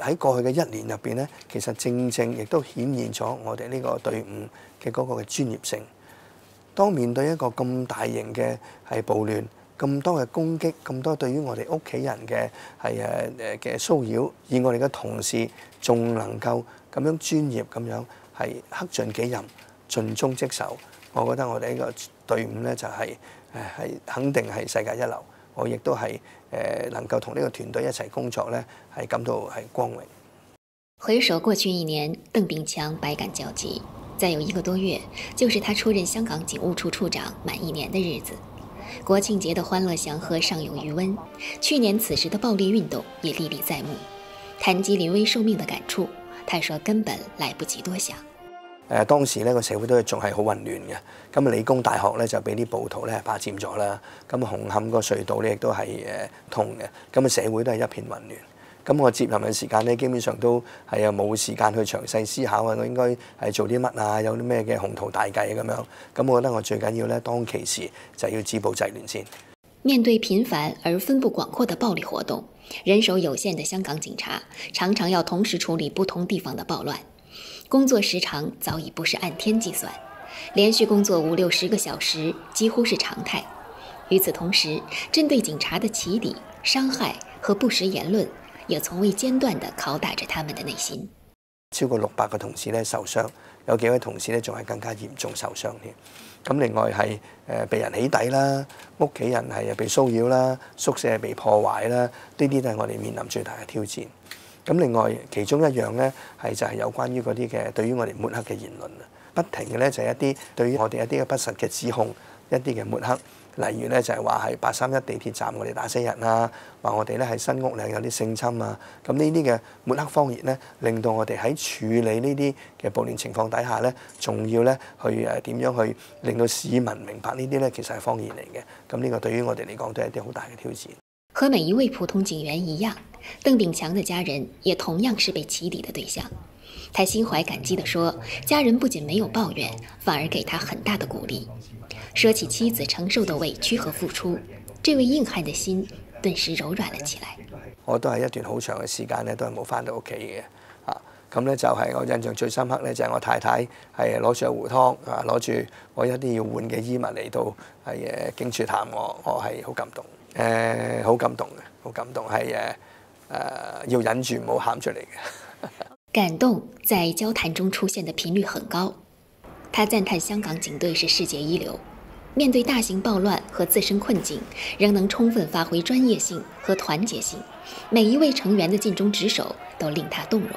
喺過去嘅一年入邊咧，其實正正亦都顯現咗我哋呢個隊伍嘅嗰個嘅專業性。當面對一個咁大型嘅係暴亂，咁多嘅攻擊，咁多對於我哋屋企人嘅係誒誒嘅騷擾，以我哋嘅同事仲能夠咁樣專業咁樣係克盡己任、盡忠職守，我覺得我哋呢個隊伍咧就係誒係肯定係世界一流。我亦都係誒能夠同呢個團隊一齊工作咧，係感到係光榮。回首過去一年，鄧炳強百感交集。再有一個多月，就是他出任香港警務處處長滿一年的日子。國慶節的歡樂祥和尚有餘溫，去年此時的暴力運動也歷歷在目。談及臨危受命的感觸，他說根本來不及多想。誒當時呢個社會都仲係好混亂嘅，咁理工大學咧就俾啲暴徒咧霸佔咗啦，咁紅磡個隧道咧亦都係誒通嘅，咁啊社會都係一片混亂。咁我接任嘅時間咧，基本上都係啊冇時間去詳細思考啊，我應該係做啲乜啊？有啲咩嘅宏圖大計咁樣。咁我覺得我最緊要咧，當其時就要止暴制亂先。面對頻繁而分佈廣闊的暴力活動，人手有限的香港警察常常要同時處理不同地方的暴亂，工作時長早已不是按天計算，連續工作五六十個小時幾乎是常態。與此同時，針對警察的起底、傷害和不實言論，也從未間斷地拷打着他們的內心。超過六百個同事咧受傷，有幾位同事咧仲係更加嚴重受傷添。咁另外係誒被人起底啦，屋企人係被騷擾啦，宿舍被破壞啦，呢啲都係我哋面臨最大嘅挑戰。咁另外其中一樣咧係就係有關於嗰啲嘅對於我哋抹黑嘅言論啊，不停嘅咧就係一啲對於我哋一啲嘅不實嘅指控，一啲嘅抹黑。例如咧就係話係八三一地鐵站我哋打死人啊，話我哋咧喺新屋嶺有啲性侵啊，咁呢啲嘅抹黑方言咧，令到我哋喺處理呢啲嘅暴亂情況底下咧，仲要咧去誒點樣去令到市民明白呢啲咧其實係方言嚟嘅，咁呢個對於我哋嚟講都係一啲好大嘅挑戰。和每一位普通警員一樣，鄧炳強嘅家人也同樣是被起底嘅對象。他心懷感激地說：家人不僅沒有抱怨，反而給他很大的鼓勵。說起妻子承受的委屈和付出，这位硬漢的心頓時柔軟了起來。我都係一段好長嘅時間咧，都係冇翻到屋企嘅。啊，咁咧就係我印象最深刻咧，就係我太太係攞住個壺湯啊，攞住我一啲要換嘅衣物嚟到係誒警署探我，我係好感動。誒，好感動嘅，好感動係誒誒要忍住唔好喊出嚟嘅。感動在交談中出現的頻率很高。他讚嘆香港警隊是世界一流。面對大型暴亂和自身困境，仍能充分發揮專業性和團結性，每一位成員的盡忠職守都令他動容。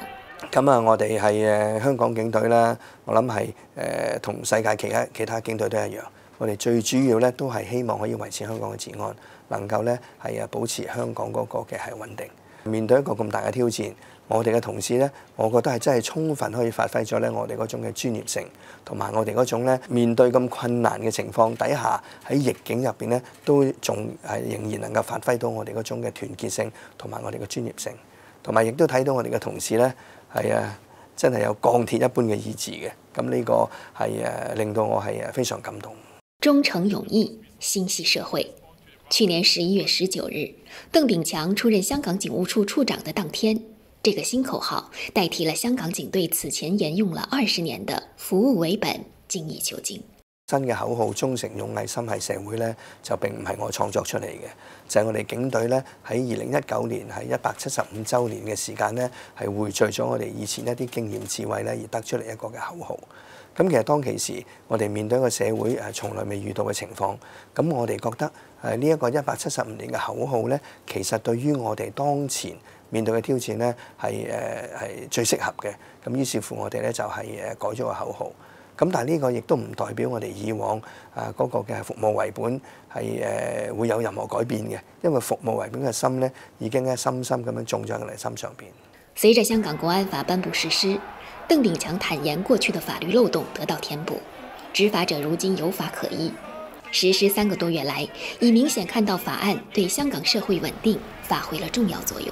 咁啊，我哋係誒香港警隊啦，我諗係誒同世界其他其他警隊都一樣，我哋最主要咧都係希望可以維持香港嘅治安，能夠咧係啊保持香港嗰個嘅係穩定。面對一個咁大嘅挑戰。我哋嘅同事呢，我覺得係真係充分可以發揮咗呢我哋嗰種嘅專業性，同埋我哋嗰種呢面對咁困難嘅情況底下，喺逆境入邊呢，都仲係仍然能夠發揮到我哋嗰種嘅團結性，同埋我哋嘅專業性，同埋亦都睇到我哋嘅同事呢，係啊，真係有鋼鐵一般嘅意志嘅。咁呢個係誒令到我係誒非常感動。忠誠勇毅，心系社會。去年十一月十九日，鄧炳強出任香港警務處處長的當天。這個新口號代替了香港警隊此前沿用了二十年的“服務為本，精益求精”。新嘅口號“忠誠勇毅，心系社會”咧，就並唔係我創作出嚟嘅，就係我哋警隊咧喺二零一九年喺一百七十五週年嘅時間咧，係匯聚咗我哋以前一啲經驗智慧咧，而得出嚟一個嘅口號。咁其實當其時，我哋面對一個社會誒從來未遇到嘅情況，咁我哋覺得誒呢一個一百七十五年嘅口號咧，其實對於我哋當前面對嘅挑戰咧，係誒係最適合嘅。咁於是乎我哋咧就係誒改咗個口號。咁但係呢個亦都唔代表我哋以往啊嗰個嘅服務為本係誒會有任何改變嘅，因為服務為本嘅心咧已經咧深深咁樣種咗喺我哋心上邊。隨着香港國安法頒布實施，鄧炳強坦言過去的法律漏洞得到填補，執法者如今有法可依。實施三個多月來，已明顯看到法案對香港社會穩定發揮了重要作用。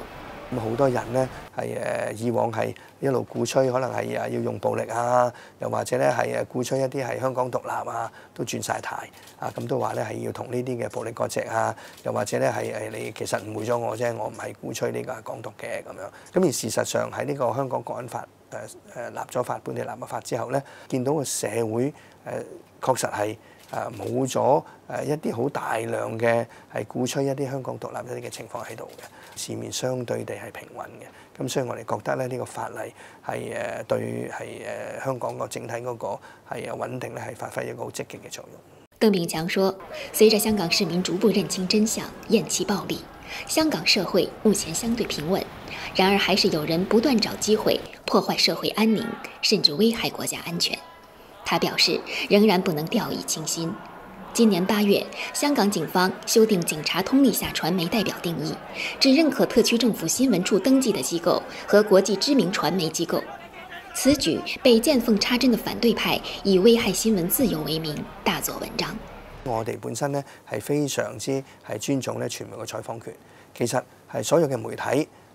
咁好多人呢，係誒以往係一路鼓吹，可能係啊要用暴力啊，又或者咧係誒鼓吹一啲係香港獨立啊，都轉晒軚啊，咁都話咧係要同呢啲嘅暴力割席啊，又或者咧係誒你其實誤會咗我啫，我唔係鼓吹呢個係港獨嘅咁樣。咁而事實上喺呢個香港國安法誒誒立咗法本地立法之後咧，見到個社會誒確實係。誒冇咗誒一啲好大量嘅係鼓吹一啲香港獨立一啲嘅情況喺度嘅，市面相對地係平穩嘅。咁所以我哋覺得咧，呢個法例係誒對係誒香港個整體嗰個係穩定咧，係發揮一個好積極嘅作用。鄧炳強說：隨着香港市民逐步認清真相、厭棄暴力，香港社會目前相對平穩。然而，還是有人不斷找機會破壞社會安寧，甚至危害國家安全。他表示，仍然不能掉以輕心。今年八月，香港警方修订警察通例下傳媒代表定義，只認可特區政府新聞處登記的機構和國際知名傳媒機構。此舉被見縫插針的反對派以危害新聞自由為名大做文章。我哋本身呢係非常之係尊重咧傳媒嘅採訪權，其實係所有嘅媒體。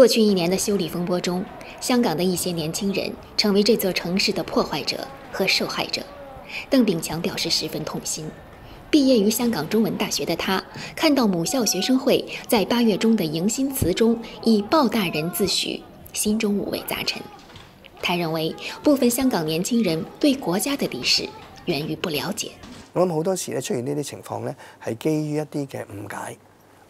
過去一年的修理風波中，香港的一些年輕人成為這座城市的破壞者和受害者。鄧炳強表示十分痛心。畢業於香港中文大學的他，看到母校學生會在八月中的迎新詞中以“暴大人”自诩，心中五味雜陳。他認為部分香港年輕人對國家的敵視源於不了解。我諗好多時咧出現呢啲情況咧，係基於一啲嘅誤解。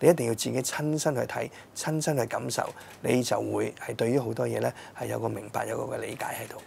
你一定要自己亲身去睇亲身去感受你就会系对于好多嘢咧系有个明白有个嘅理解喺度。